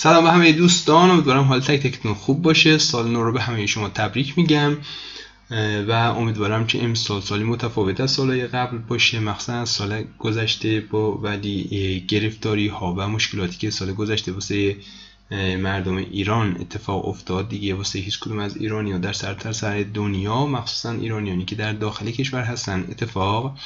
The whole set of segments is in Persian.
سلام به همه دوستان امیدوارم حال تک تکتون خوب باشه. سال نو رو به همه شما تبریک میگم و امیدوارم که امسال سالی متفاوت از سالهای قبل باشه. مخصوصا از سال گذشته با ولی گرفتاری ها و مشکلاتی که سال گذشته واسه مردم ایران اتفاق افتاد دیگه. واسه هیچ کدوم از ایرانی در سرتر سر دنیا مخصوصا ایرانیانی که در داخل کشور هستن اتفاق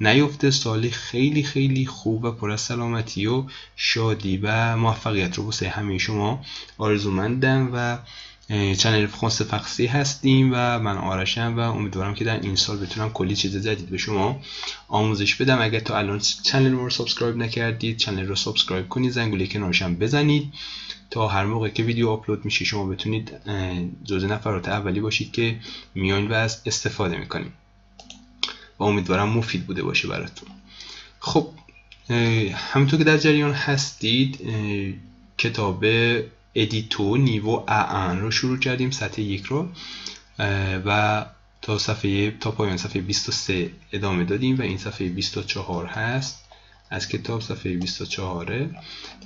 نیفته. سالی خیلی خیلی خوب و پر از سلامتی و شادی و موفقیت رو واسه همه شما آرزومندم و channel فرانس فارسی هستیم و من آرشم و امیدوارم که در این سال بتونم کلی چیز جدید به شما آموزش بدم. اگر تا الان channel رو subscribe نکردید channel رو subscribe کنید زنگوله کنارشم بزنید. تا هر موقع که ویدیو آپلود میشه شما بتونید جزء نفرات اولی باشید که میاین و از استفاده می‌کنیم. و امیدوارم مفید بوده باشه براتون. خب همونطور که در جریان هستید کتاب édito niveau A رو شروع کردیم سطح یک رو و تا صفحه تا پایان صفحه 23 ادامه دادیم و این صفحه 24 هست. از کتاب صفحه 24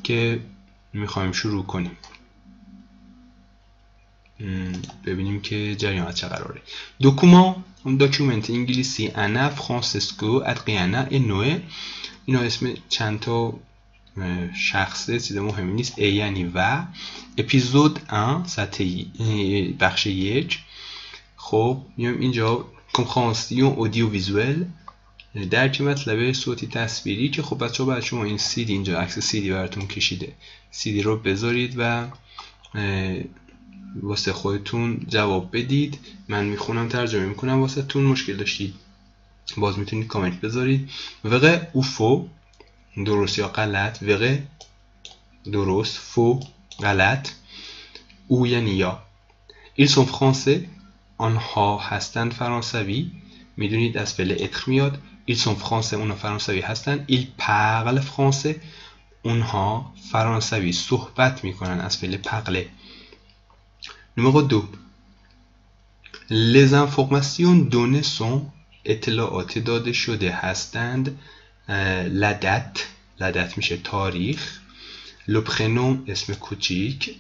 که می‌خوایم شروع کنیم. ببینیم که جریان چه قراره. دوکومان اون انگلیسی انا فرانسیسکو ادریانا نوه اینا اسم چند تا شخصه چیز مهمی نیست. ای یعنی و. اپیزود 1 سطح بخش یک. خب میام اینجا کمپرانسیون اودیو ویزوال درک مطلب صوتی تصویری که خب بچه بعد شما این سیدی اینجا عکس سیدی براتون کشیده. سیدی رو بذارید و واسه خودتون جواب بدید. من می‌خونم ترجمه می‌کنم. واسه تون مشکل داشتید. باز می‌تونید کامنت بذارید. وقع اوفو درست یا غلط؟ وقع درست فو غلط. او یعنی یا. ایل سون فرانسه آنها هستند فرانسوی. می‌دونید از فعل اتر میاد. ایل سون فرانسه اونها فرانسوی هستند ایل پغل فرانسه اونها فرانسوی صحبت می‌کنن از فعل پغله نمرو دو Les informations données sont اطلاعات داده شده هستند لدت لدت میشه تاریخ لپخنوم اسم کوچیک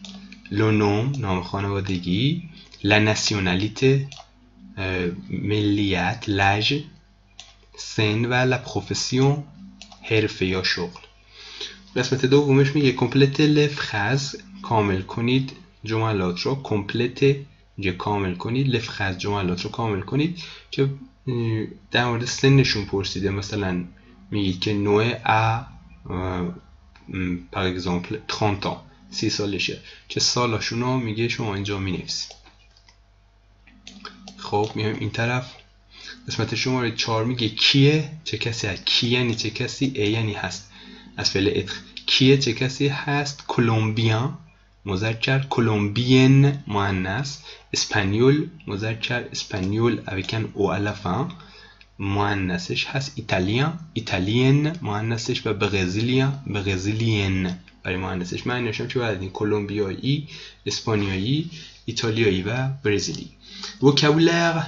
لونوم نام خانوادگی لناسیونالیته ملیت لژ سن و la profession حرفه یا شغل. قسمت دومش میگه Complétez les phrases کامل کنید جملات رو Complétez اینجا کامل کنید les phrases جملات رو کامل کنید که در مورد سنشون پرسیده. مثلا میگید که نوع ا par exemple 30 تا سی سالشه. چه سالاشون رو میگه شما اینجا می‌نویسید. خب میایم این طرف. قسمت شماره چهار میگه کیه؟ چه کسی هست؟ کیه یعنی چه کسی؟ ای یعنی هست. از فعل اتخ کیه چه کسی هست؟ کلمبیان. مذکر کلمبین مؤنث. اسپانیول. مذکر اسپانیول. اویکن او الفا مؤنثش هست ایتالیان. ایتالین مؤنثش و برزیلیا برزیلین. برای مؤنثش معنیش هم چه بعد کلمبیایی اسپانیایی ایتالیایی و برزیلی. Vocabulaire.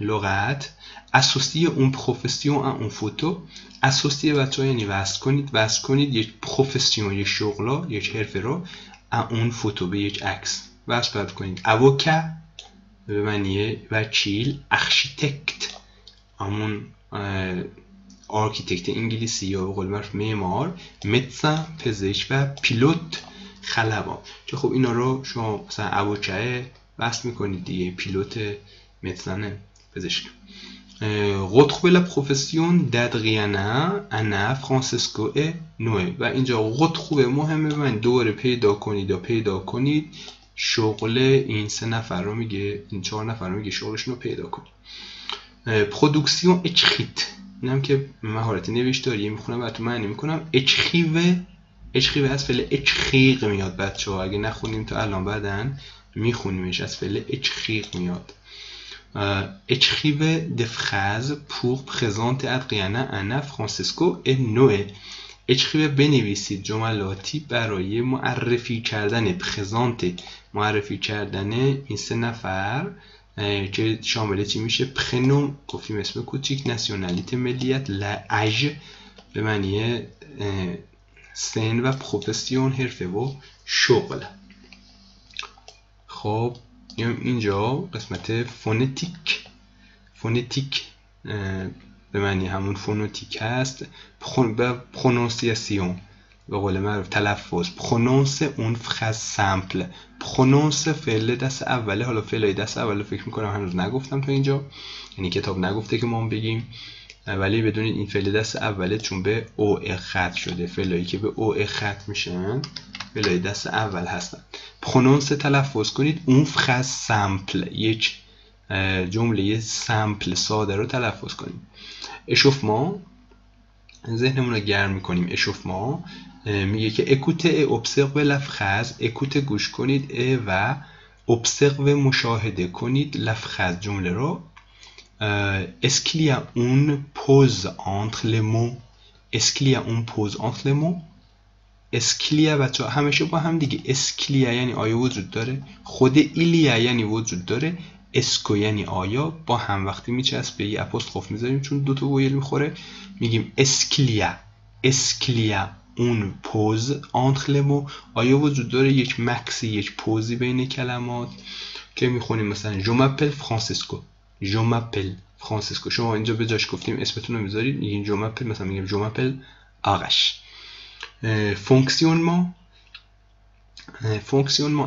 لغت. Associez une profession à une photo Associez بچه یعنی وصل کنید وصل کنید یک profession یک شغلا یک حرفه رو à une photo به یک عکس وصل کنید اوکا به معنی وکیل architecte همون architect انگلیسی یا به قول معروف معمار médecin پزشک و pilote خلبان که خب اینا رو شما مثلا اوکه وصل می‌کنید دیگه پیلوت مدسن پزشک retrouver la profession d'Adriana Anna Francesco et Noé. و اینجا retrouver مهمه من دوره پیدا کنید یا پیدا کنید شغل این سه نفر رو میگه این چهار نفر رو میگه شغلشون رو پیدا کنید پرودوکسیون اچخیت اینم که مهارت نوشتاری می‌خونم براتون معنی می‌کنم اچخیوه اچخیوه از فعل اچخیق میاد بچه ها اگه نخونیم تا الان بعدن میخونیمش از فعل اچخیق میاد écrivait des phrases pour présenter Adriana, Anna, Francesco et Noé. écrivait بنویسید جملاتی برای معرفی کردن پرزانت معرفی کردن این سه نفر که شامل چی میشه پرنوم گفتیم اسم کوچیک ناسیونالیته ملیت لعج به معنی سن و profession حرفه و شغل خب اینجا قسمت phonétique. Phonétique به معنی همون phonetic هست. به prononciation. به قول معروف تلفظ. Prononcez une phrase simple. Prononcer فعل دست اوله. حالا فعل دست اوله فکر می‌کنم هنوز نگفتم تا اینجا. یعنی کتاب نگفته که ما بگیم. ولی بدونید این فعل دست اوله چون به او خط شده. فعلایی که به او خط میشن فعلای دست اول هستن پرونونس تلفظ کنید. اون فخز سمپل یک جمله سمپل ساده رو تلفظ کنید. اشوفمان ذهنمون رو گرم می‌کنیم. اشوفمان میگه که اکوته ابسرو لفخز اکوته گوش کنید. ا و Observez مشاهده کنید. les phrases جمله رو. اسکلیا اون پوز انتر لمو اسکلیا اون پوز انتر لمو اسکلیا بچه همیشه با هم دیگه. Est-ce qu'il y a یعنی آیا وجود داره؟ خود il y a یعنی وجود داره. Est-ce que یعنی آیا؟ با هم وقتی میچسبه یه apostrophe می‌ذاریم چون دو تا voyelle می‌خوره. میگیم اسکلیا اسکلیا اون پوز انتر آیا وجود داره؟ یک مکثی یک pause ی بین کلمات که می‌خونیم. مثلا je m'appelle Francisco je m'appelle Francisco شما اینجا به جاش گفتیم اسمتون رو می‌ذارید. میگین je m'appelle مثلا میگیم je m'appelle Arash. Fonctionnement fonction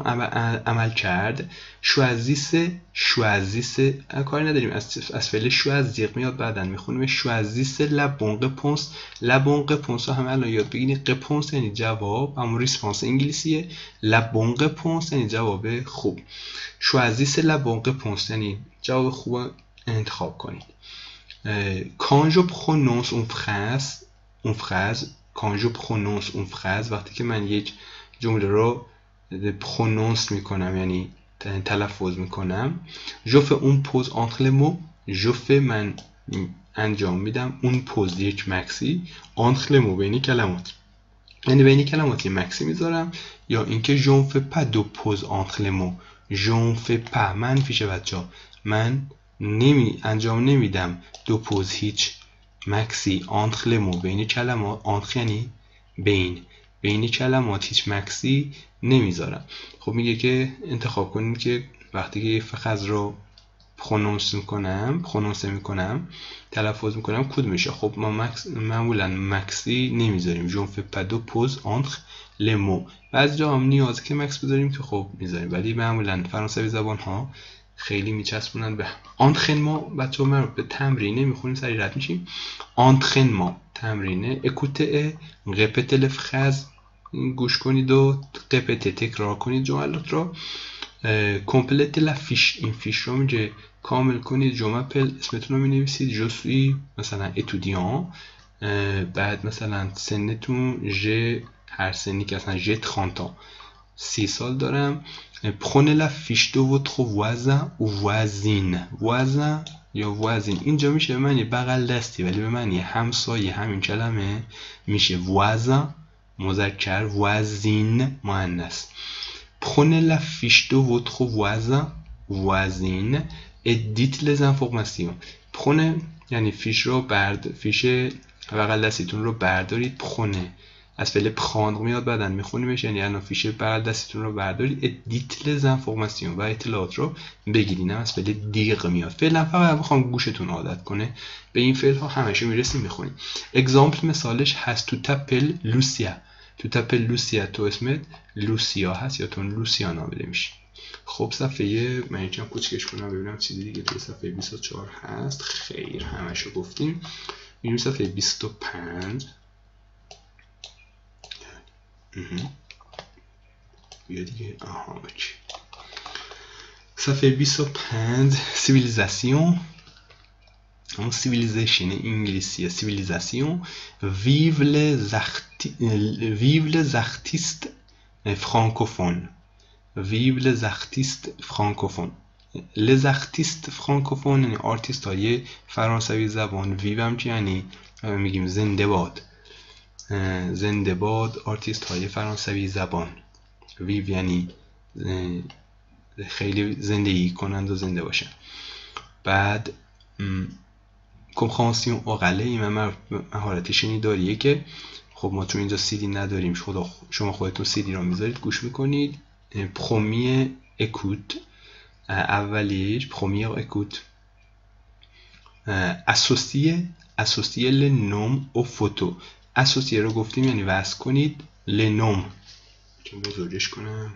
عمل کرد. Choisissez choisissez کاری نداریم. از فعل choisir میاد بعدا می‌خونیم Choisissez la bonne réponse la bonne réponse هم الان یاد بگیرید réponse یعنی جواب. اما response انگلیسیه. La bonne réponse یعنی جواب خوب. Choisissez la bonne réponse یعنی جواب خوب انتخاب کنید. Quand je prononce une phrase une phrase quand je prononce une phrase وقتی که من یک جمله رو prononce می‌کنم یعنی تلفظ می‌کنم je fais une pause entre les mots جوف من انجام میدم اون پوز یک مکسی انتر مو بینی کلمات. یعنی بینی کلمات یه مکسی می‌ذارم یا اینکه جون پا دو پوز انتر مو جون پا من فیشه بچه من نمی انجام نمیدم دو پوز هیچ مکسی انتر مو بین کلمات انتر یعنی بین. بین کلمات هیچ مکسی نمی‌ذارم خب میگه که انتخاب کنیم که وقتی که فخذ رو پرونونس می‌کنم پرونونس می‌کنم تلفظ می‌کنم کد میشه. خب ما مکس معمولا مکسی نمی‌ذاریم. جون پدو پوز آنتر لمو. بعضی جا هم نیاز که مکس بذاریم که خب می‌ذاریم. ولی معمولا فرانسوی زبان ها خیلی میچسبونن به ما بچه ما به تمرینه می‌خونیم سری رد میشیم. ما تمرینه اکوته رپت لفخز گوش کنید و répétez تکرار کنید جملات رو. Complétez la fiche این فیش رو میگه. کامل کنید je m'appelle اسمتون رو می نویسید je suis مثلا étudiant بعد مثلا سنتون j'ai هر سنی که اصلا j'ai 30 سی سال دارم. Prenez la fiche de votre voisin و voisine. Voisin یا voisine اینجا میشه به معنی بغل دستی ولی به معنی همسایه همین کلمه میشه voisin مذکر voisine مؤنث prenez la fiche de votre voisin voisine et dites les informations. Prenez یعنی فیش رو برد فیش بغل دستیتون رو بردارید prenez از فعل prendre میاد بعدن میخونیمش یعنی الان فیش بغل دستیتون رو بردارید et dites les informations و اطلاعات رو بگیرید. از فعل dire میاد. فعلا فقط می‌خوام گوشتون عادت کنه. به این فعل ها همشه می‌رسیم می‌خونیم. اگزامپل مثالش هست. تو تپل لوسیا. تو تپ لوسیا تو اسمت لوسیا هست یا تو لوسیا نامیده میشی خب صفحه من یکم کوچکش کنم ببینم چیزی دیگه توی صفحه 24 هست. خیر همشو گفتیم. میریم صفحه 25 بیا دیگه. آها اوکی. صفحه 25 Civilisation. همون civilization انگلیسی civilisation. ویو les artistes francophones vive les artistes francophones les artistes francophones یعنی آرتیست های فرانسوی زبان. ویو هم یعنی؟ میگیم زنده باد. زنده باد آرتیست های فرانسوی زبان. ویو یعنی خیلی زندگی کنند و زنده باشن بعد کمپرانسیون اقله این مهارت شنیداریه که خب ما چون اینجا سیدی نداریم. خدا شما خودتون سیدی رو می‌ذارید گوش می‌کنید. پرومی اکوت اولیش پرومی اکوت. اسوسیه اسوسیه لنوم او فوتو. اسوسیه رو گفتیم یعنی وصل کنید لنوم. بزرگش کنم.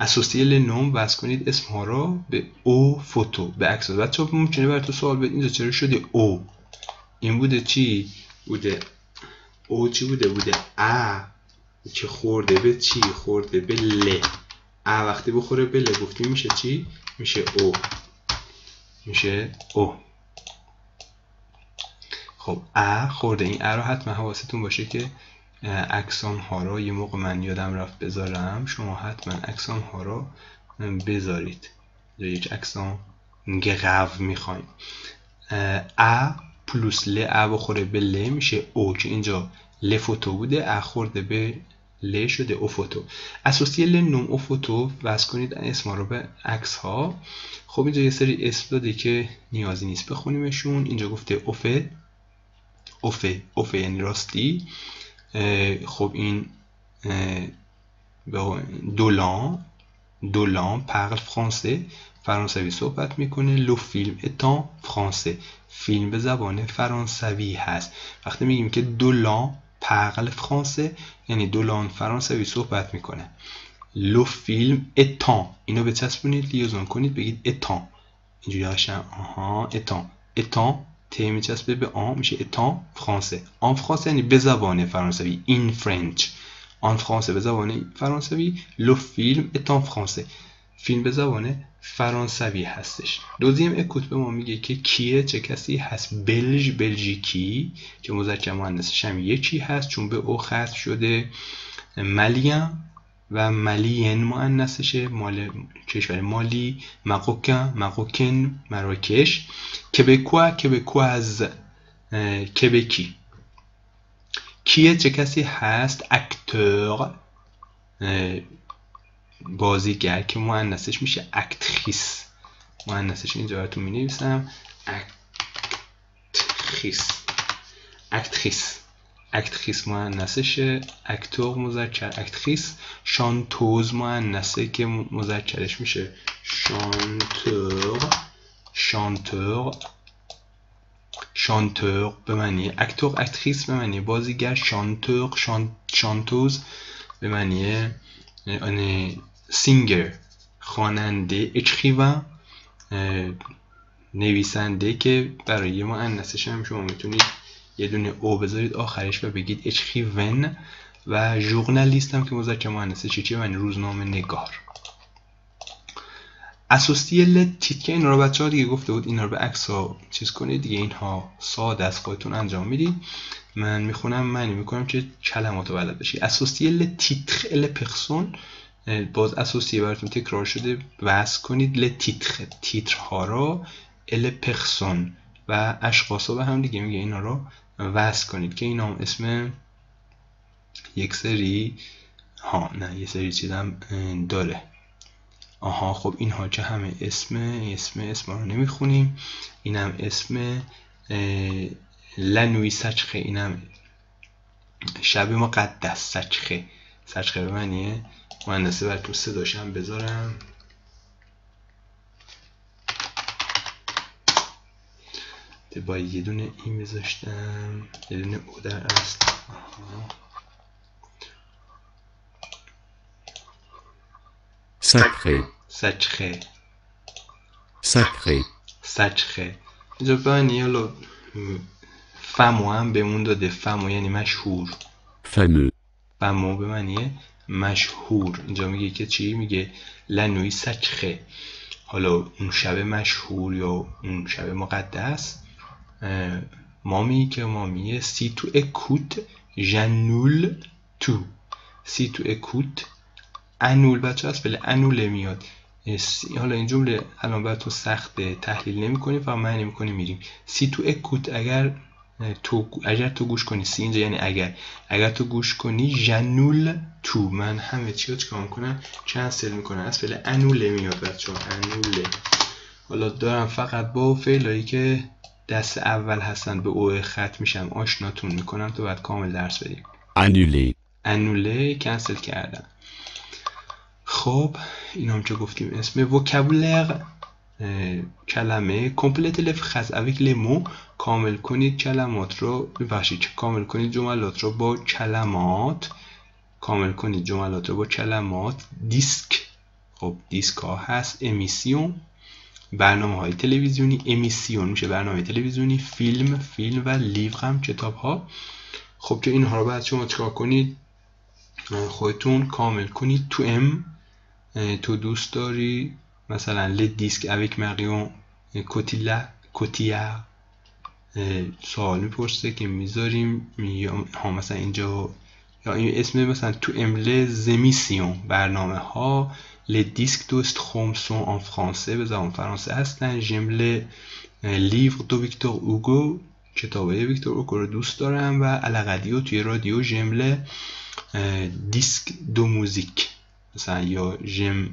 اسوسیه لنوم وصل کنید اسم ها رو به او فوتو به عکس. بچه ممکنه بر تو سوال بید اینجا چرا شده او؟ این بوده چی؟ بوده او چی بوده؟ بوده ا. که خورده به چی؟ خورده به ل. ا وقتی بخوره به ل گفتیم میشه چی؟ میشه او. میشه او. خب ا خورده. این ا رو حتما حواستون باشه که اکسان ها رو یه موقع من یادم رفت بذارم. شما حتما اکسان ها رو بذارید. یا یک اکسان قو می‌خوایم. ا پلوس ل ا بخوره به ل میشه او که اینجا ل فوتو بوده. ا خورده به ل شده او فوتو. اسوسیه ل نوم او فوتو. وز کنید اسما رو به عکس ها. خب اینجا یه سری اسم داده که نیازی نیست بخونیمشون. اینجا گفته اوفه اوفه اوفه یعنی راستی. خب این دولان دولان پرل فرانسه فرانسوی صحبت می‌کنه. لو فیلم اتان فرانسه. فیلم به زبان فرانسوی هست. وقتی میگیم که دولان پرل فرانسه یعنی دولان فرانسوی صحبت می‌کنه. Le film est en. اینو بچسبونید liaison کنید بگید est en. اینجوری هاشم آها est en. اتان ت میچسبه به en میشه est en français. en français یعنی به زبان فرانسوی. in French en français به زبان فرانسوی. Le film est en français فیلم به زبان فرانسوی هستش. Deuxième écoute به ما میگه که کیه؟ چه کسی هست؟ Belge بلژیکی. که مذکر مؤنثش هم یکی هست؟ چون به e ختم شده Malien و malienne مؤنثشه مال کشور مالی Marocain marocain مراکش. Québécois québécoise کبکی. کیه؟ چه کسی هست؟ Acteur بازیگر که مؤنثش میشه actrice. مؤنثش اینجا براتون می‌نویسم. Actrice. Actrice. Actrice مؤنثشه acteur مذکر. Actrice chanteuse مؤنثه که مذکرش میشه. Chanteur chanteur chanteur به معنی acteur actrice به معنی بازیگر chanteur chanteuse به معنی singer خواننده écrivain نویسنده که برای مؤنثش هم شما می‌تونید یه دونه او بذارید. آخرش و بگید اچخیون و ژورنالیست هم که مذکر مؤنث چی یعنی روزنامه نگار. اسوسیل تیت که این رو بچه ها دیگه گفته بود اینا رو به عکس ها چیز کنید دیگه اینها ساده از خودتون انجام می‌دید. من می‌خونم معنی می‌کنم که کلمات رو بلد بشی. اسوسیل تیتر ال پرسون باز اسوسیه براتون تکرار شده وصل کنید ل تیتر تیترها رو ال پرسون و اشخاص رو به هم دیگه میگه اینا رو وصل کنید که اینا هم اسم یک سری ها نه یه سری چیزم داره. آها خب اینها که همه اسم اسم اسم رو نمی‌خونیم. اینم اسم لنوی سچخه اینم شب مقدس سچخه سچخه به معنیه مهندسه بر تو صداشم بذارم. با یه دونه این میذاشتم یه دونه او در اصل Sacré. سچخه Sacré. سچخه اینجا بانی حالا فمو هم بهمون داده. فمو یعنی مشهور. Fameux. فمو به معنی مشهور. اینجا میگه که چی؟ میگه لنوی سچخه حالا اون شب مشهور یا اون شب مقدس؟ مامی که مامیه سی تو اکوت جنول تو سی تو اکوت انول بچه هست بله انوله میاد حالا این جمله الان باید تو سخت تحلیل نمی کنیم فقط معنی می‌کنیم میریم سی تو اکوت اگر تو اگر تو گوش کنی سی اینجا یعنی اگر اگر تو گوش کنی جنول تو من همه چی رو چکار کنم کنسل می‌کنم از فعل انوله میاد بچه ها انوله حالا دارم فقط با فعلایی که دست اول هستن به او خط میشم آشناتون می‌کنم تو باید کامل درس بدیم. annuler, انوله کنسل کردن خب این هم که گفتیم اسم وکبولر کلمه. کمپلت لف خز اویک لیمو کامل کنید کلمات رو ببخشید کامل کنید جملات رو با کلمات. کامل کنید جملات رو با کلمات. Disques. خب دیسک ها هست. Émission برنامه های تلویزیونی émission میشه برنامه تلویزیونی film فیلم و لیو هم کتاب ها خب که اینها رو باید شما چکار کنید؟ خودتون کامل کنید. Tu aimes تو دوست داری مثلا les disques avec Marion Cotillard Cotillard سوال می‌پرسه که می‌ذاریم ها مثلا اینجا یا این اسم مثلا تو امله زمیسیون برنامه ها دیسک دوست خومسون آن فرانسه به زبان فرانسه هستن جمله لیو دو ویکتور اوگو کتابه ویکتور اوگو رو دوست دارم و القدیو توی رادیو جمله دیسک دو موزیک مثلا یا جم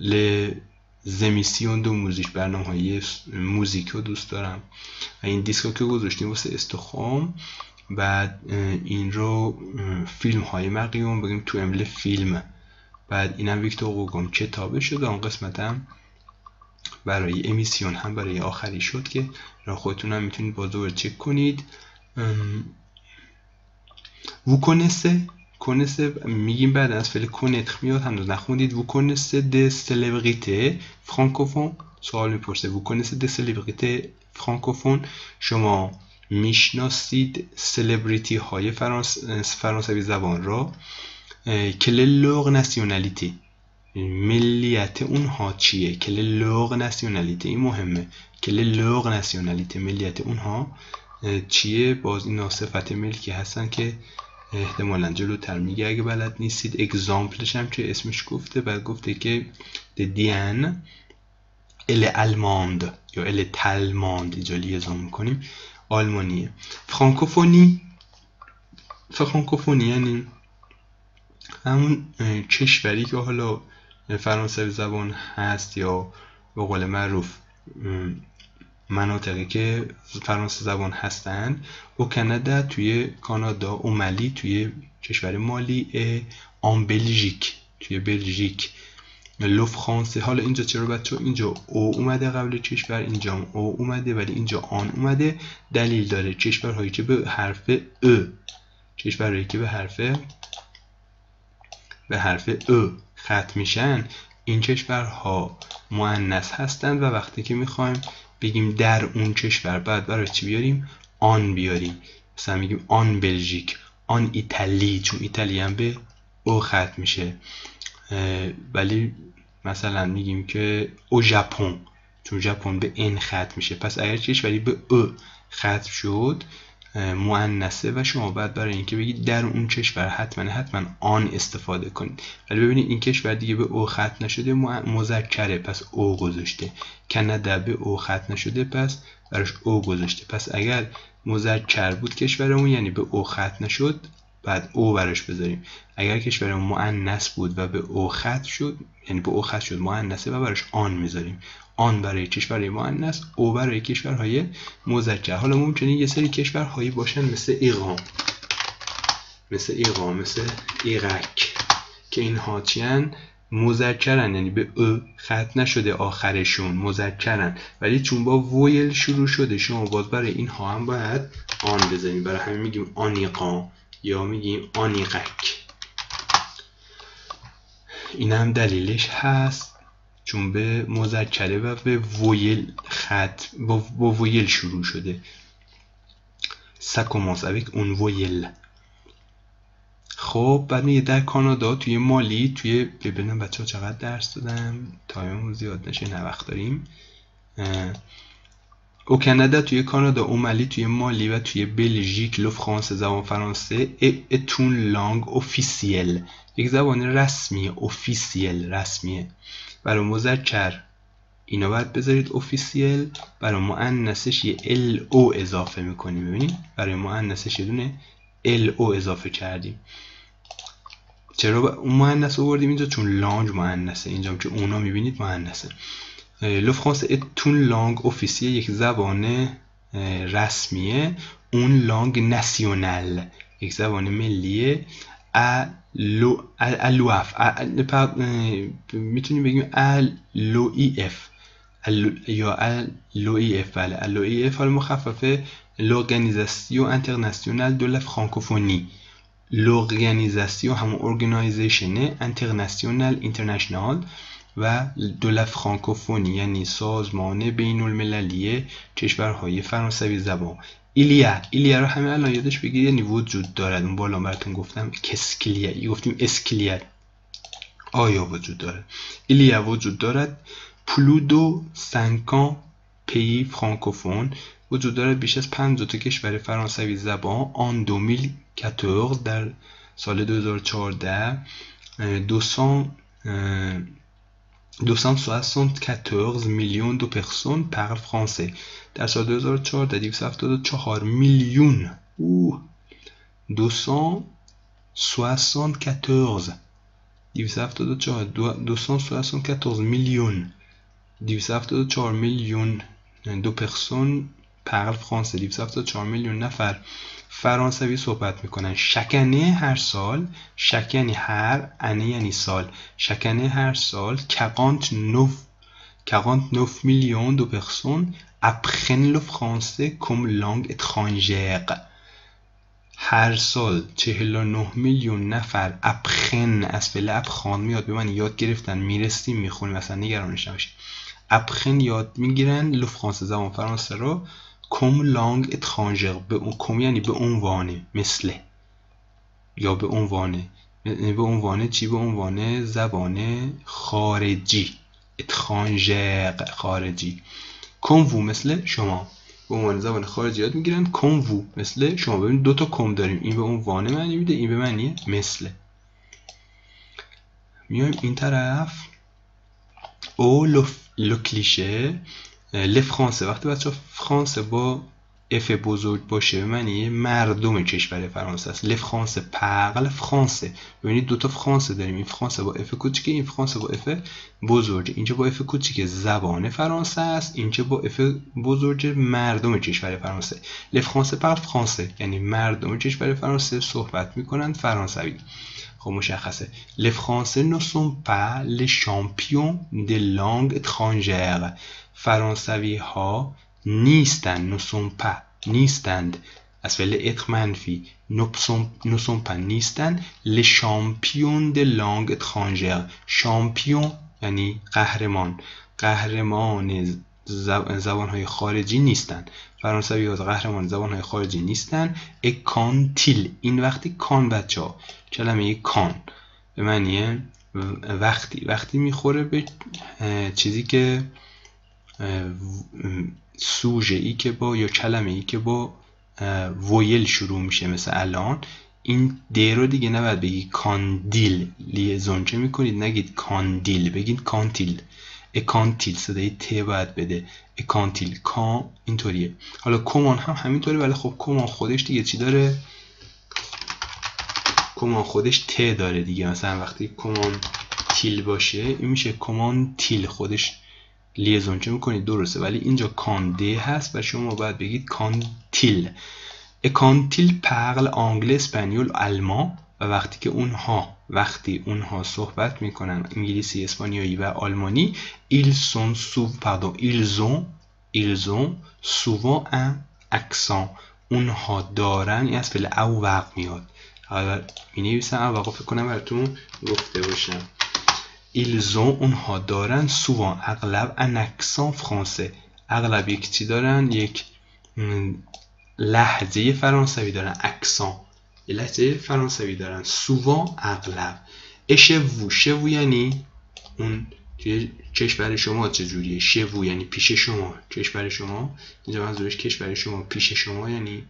ل زمیسیون دو موزیک برنامه های موزیک رو دوست دارم این دیسک رو که گذاشتیم واسه استخوام بعد این رو فیلم های مقیون بگیم تو امل فیلم. بعد اینم ویکتور قوگم کتابه شد اون قسمت هم برای امیسیون هم برای آخری شد که را خودتون هم می‌تونید با دور چک کنید. وو کنسه میگیم بعد از فعل کنتر میاد هنوز نخوندید. وو کنسه د سلبریته فرانکوفون. سوال می‌پرسه وو کنسه د سلبریته فرانکوفون شما می‌شناسید سلبریتی های فرانس، فرانسوی زبان را کل لوغ نسیونالیتی ملیت اونها چیه؟ کل لوغ نسیونالیتی این مهمه. کل لوغ نسیونالیتی ملیت اونها چیه؟ باز این صفت ملکی هستن که احتمالا جلوتر میگه اگه بلد نیستید. اگزامپلش هم که اسمش گفته بعد گفته که دیان ال الماند یا ال تلماند اینجا لیزان می‌کنیم. آلمانیه. فرانکوفونی. فرانکوفونی یعنی همون کشوری که حالا فرانسوی زبان هست یا به قول معروف مناطقی که فرانسه زبان هستند و کانادا توی کانادا و مالی توی کشور مالی آن بلژیک توی بلژیک. لو فرانسه حالا اینجا چرا بچه اینجا او اومده قبل کشور اینجا او اومده ولی اینجا آن اومده. دلیل داره کشورهایی که به حرف ا کشورهایی که به حرف به حرف ا ختم میشن این کشورها مؤنث هستند و وقتی که می‌خوایم بگیم در اون کشور بعد برای چی بیاریم؟ آن بیاریم. مثلا میگیم آن بلژیک آن ایتالی چون ایتالی هم به او ختم میشه. ولی مثلا میگیم که او ژاپن. چون ژاپن به ان ختم میشه. پس اگر کشوری به او ختم شد مؤنثه و شما باید برای اینکه بگید در اون کشور حتما حتما آن استفاده کنید. ولی ببینید این کشور دیگه به او ختم نشده مذکره پس او گذاشته. کانادا به او ختم نشده پس براش او گذاشته. پس اگر مذکر بود کشورمون یعنی به او ختم نشد بعد او براش بذاریم. اگر کشورمون مؤنث بود و به او ختم شد یعنی به او ختم شد مؤنثه و براش آن می‌ذاریم. آن برای کشورهای مؤنث او برای کشورهای مذکر حالا ممکنه یه سری کشورهایی باشن مثل ایران. مثل ایران مثل ایرک که اینها چیان؟ مذکرن یعنی به او خط نشده آخرشون مذکرن ولی چون با ویل شروع شده شما باز برای اینها هم باید en بزنیم برای همین میگیم آنیقا. یا میگیم en Irak. این هم دلیلش هست چون به مذکره و به voyelle خط با, با voyelle شروع شده. Ça commence avec une voyelle خب بعد میگه در کانادا توی مالی توی ببینم بچه ها چقدر درس دادم تایممون زیاد نشه نه وقت داریم. او کانادا توی کانادا او مالی توی مالی و توی بلژیک لو فرانسه زبان فرانسه اتون لانگ اوفیسیل یک زبان رسمی اوفیسیل رسمیه برای مذکر اینا باید بذارید اوفیسیل برای مؤنثش یه ال او اضافه می‌کنیم ببینید برای مؤنثش یه دونه ال او اضافه کردیم چرا اون مؤنث آوردیم اینجا چون لانگ مؤنثه اینجا که اونا می‌بینید مؤنثه Le français est une langue officielle یک زبان رسمیه une langue nationale یک زبان ملیه L'OIF می‌تونیم بگیم l'OIF یا l'OIF بله l'OIF حال مخففه l'organisation internationale de la francophonie. L'organisation همون organization internationale international و de francophonie یعنی سازمان بین المللی کشورهای فرانسوی زبان. ایلیا ایلیا رو همه الان یادش بگیر یعنی وجود دارد. اون بالا براتون گفتم qu'est-ce qu'il y a گفتیم est-ce qu'il y a آیا وجود دارد؟ il y a وجود دارد. Plus de cinquante pays francophones وجود دارد بیش از 50 تا کشور فرانسوی زبان. En 2014 در سال 2014 200 274 میلیون دو پرسون parlent français در سال 2014 274 میلیون. او 274 274 میلیون. 274 میلیون دو پرسون پرل فرانسه 274 میلیون نفر فرانسوی صحبت می‌کنن. شکنه هر سال شکنه هر انه یعنی سال. شکنه هر سال 49 49 میلیون دو پرسون apprennent le français comme langue étrangère. هر سال 49 میلیون نفر اپخن از فعل اپخان میاد به من یاد گرفتن می‌رسیم می‌خونیم مثلا نگرانش نباشید اپخن یاد می‌گیرن لو فرانسه زبان فرانسه رو کم لانگ اترانژر به کم یعنی به عنوانه مثل یا به عنوانه به عنوان چی؟ به عنوان زبان خارجی. اترانژر خارجی. کنوو مثل شما. به عنوان زبان خارجی یاد می‌گیرن. کنوو مثل شما. ببین دو تا کم داریم. این به عنوان معنی میده این به معنی مثل میایم این طرف. او le cliché Les Français وقتی بچه Français با f بزرگ باشه معنی مردم کشور فرانسه است. Les Français parlent français. ببینید دوتا français داریم. این français با f کوچیکه این Français با f بزرگ. اینجا با f کوچیکه زبان فرانسه است. اینجا با f بزرگ مردم کشور فرانسه. Les Français parlent français. یعنی مردم کشور فرانسه صحبت می‌کنند فرانسوی. خب مشخصه. ne sont pas les champions des langues étrangères. فرانسوی ها نیستند نسون پا نیستند. از فعل اتر منفی نسون پا نیستند لشامپیون د لانگ اترانجر شامپیون یعنی قهرمان. قهرمان زبان های خارجی نیستند فرانسوی ها قهرمان زبان های خارجی نیستند Et quand il این وقتی quand بچه ها کلمه quand. به معنی وقتی وقتی می‌خوره به چیزی که سوژه ای که با یا کلمه ای که با voyelle شروع میشه مثل الان. این d رو دیگه نباید بگی. Quand il. Liaison چه می‌کنید؟ نگید quand il. بگید quand il. Et quand il. صدای ت باید بده. et quand ils. quand اینطوریه. حالا کمان هم همینطوره ولی خب کمان خودش دیگه چی داره؟ کمان خودش t داره دیگه. مثلا وقتی comment il باشه این میشه comment il خودش liaison چه می‌کنید؟ درسته. ولی اینجا quand d هست و شما باید بگید quand ils. quand ils parlent anglais, espagnol, allemand و وقتی که اونها وقتی اونها صحبت می‌کنن انگلیسی اسپانیایی و آلمانی pardon ils ont ils ont souvent un accent. اونها دارن این از فعل او وقت میاد. می نویسم او فکر کنم براتون گفته باشم. Ont اونها دارن souvent. اغلب accent français. اغلب یک چی دارن یک لحجه فرانسوی دارن اکسان یه فرانسوی دارن souvent اغلب اشوو شوو یعنی اون کشور شما چجوریه شوو یعنی پیش شما کشور شما اینجا منظورش کشور شما پیش شما یعنی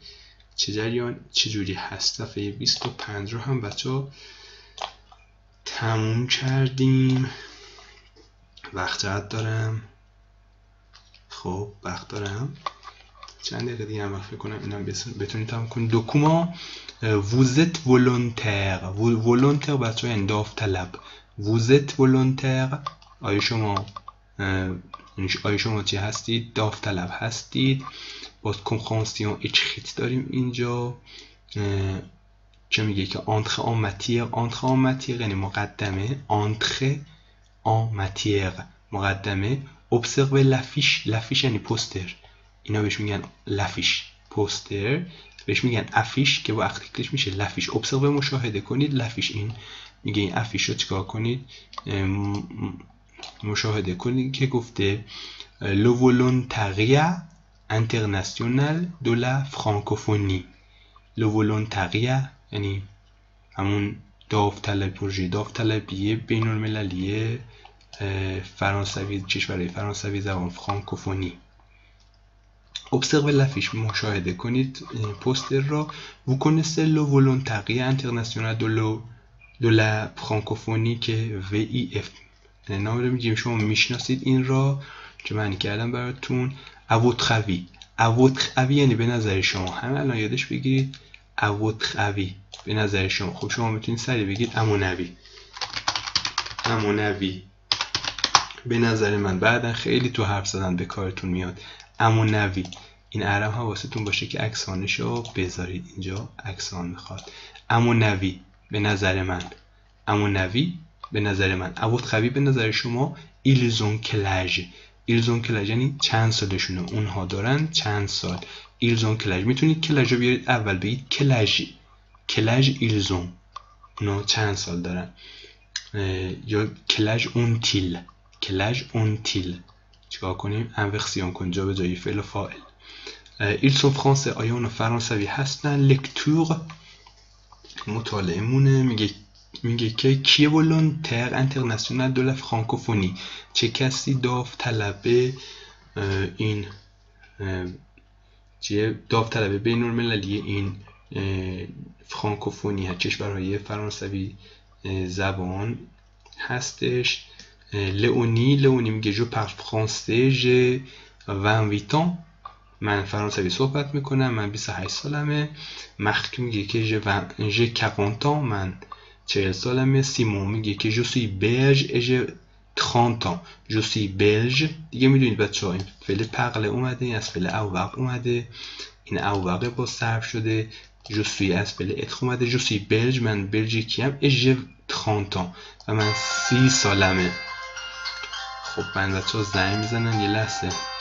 چه جریان چجوری هست دفعه 25 رو هم بچه ها تموم کردیم. وقت چقدر دارم. خب وقت دارم. چند دقیقه دیگه هم فکر کنم اینم بتونید تموم کنید. دوکوما ووزت ولونتر. ولونتر بچه های طلب. ووزت ولونتر. آیا شما آیا شما چی هستید؟ داوطلب هستید. باز کنفرانسیون اچخیت داریم اینجا. چه میگه که آنتخ آن ماتیر آنتخ آن ماتیر یعنی مقدمه آنتخ آن ماتیر مقدمه. Observe لفیش لفیش یعنی پوستر اینا بهش میگن لفیش پوستر بهش میگن افیش که با اختیکلش میشه لفیش observe مشاهده کنید لفیش این میگه این افیش رو چیکار کنید؟ مشاهده کنید که گفته لو volontariat international de la francophonie. لو volontariat یعنی همون داوطلب پروژه داوطلبی بین المللی فرانسوی کشورهای فرانسوی زبان فرانکوفونی observe لفیش مشاهده کنید پوستر را. vous connaissez le volontariat international de, lo, de la francophonie که VIF نام رو میگیم. شما می‌شناسید این را که معنی کردم براتون. اوتخوی. اوتخوی یعنی به نظر شما. همه الان یادش بگیرید. اوتخوی به نظر شما خب شما می‌تونید سریع بگید امونوی. à mon avis. به نظر من بعدا خیلی تو حرف زدن به کارتون میاد. à mon avis. این à رو حواستون باشه که accent ش رو بذارید اینجا. accent می‌خواد. à mon avis. به نظر من. à mon avis. به نظر من. اوت خوی به نظر شما. ils ont quel âge ایلزون quel âge یعنی چند سالشونه اونها دارن؟ چند سال. ایلزون quel âge می‌تونید کلج رو بیارید. اول بگید کلج کلج ایلزون. اونا چند سال دارن؟ یا کلج اون تیل. کلج اون تیل. چیکار کنیم؟ انوکسیون کن. جا به جایی. فعل و فاعل ایلسون فرانسه. آیا اونا فرانسوی هستن؟ لکتور. مطالعه مونه. میگه میگه که کی ولونتر انترناسیونال دو فرانکوفونی. چه کسی داوطلب این چیه؟ داوطلب بین المللی این فرانکوفونی کشورهای فرانسوی زبان هستش. لئونی لئونی میگه جو پر فرانسه ژ 28 ans. من فرانسوی صحبت می‌کنم من 28 سالمه. مخک میگه که ژ 40 ans. من 40 سالمه سیمون میگه که جو سوی اژ 30 ans جو سوی دیگه می‌دونید بچه ها این فعل پقله اومده این از فعل اومده این اوق با صرف شده. جو سوی از فعل اتخ اومده. جو سوی بلژ من بلژیکی هم اژ 30 ans. و من سی سالمه. خب من بچه ها زنگ می‌زنن یه لحظه.